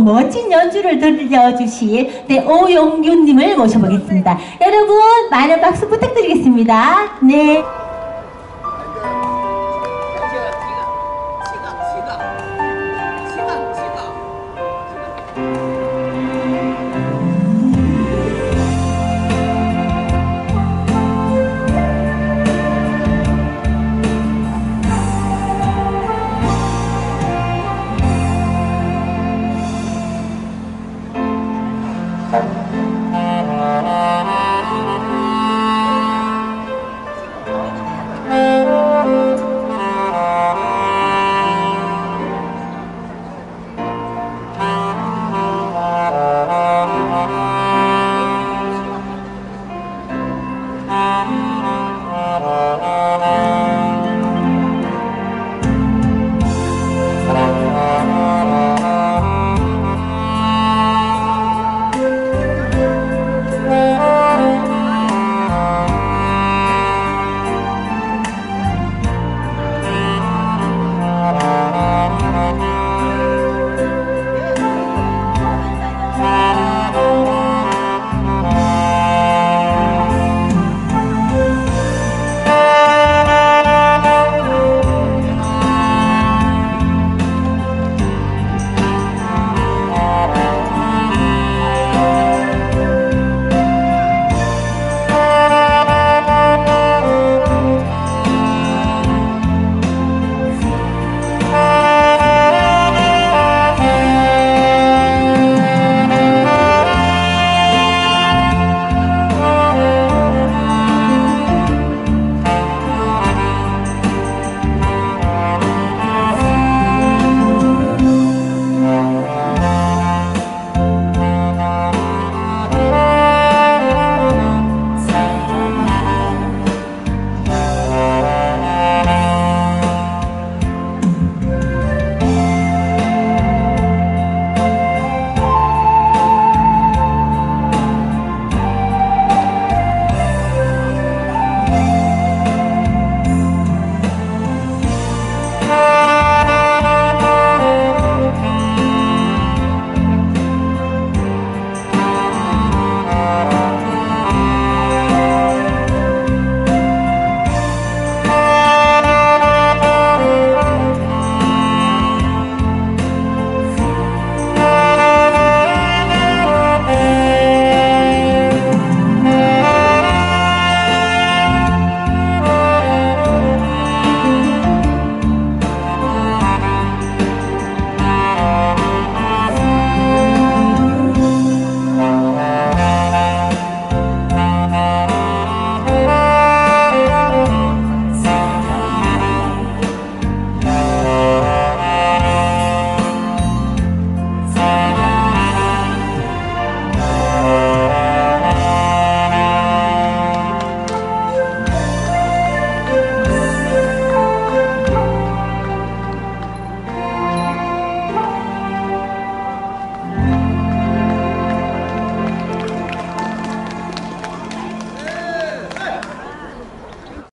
멋진 연주를 들려주실 네, 오용규님을 모셔보겠습니다. 여러분 많은 박수 부탁드리겠습니다. 네.